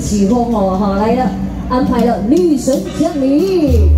起哄哦，哈，来了，安排了女神降临。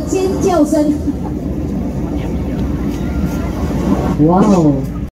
尖叫声，哇哦！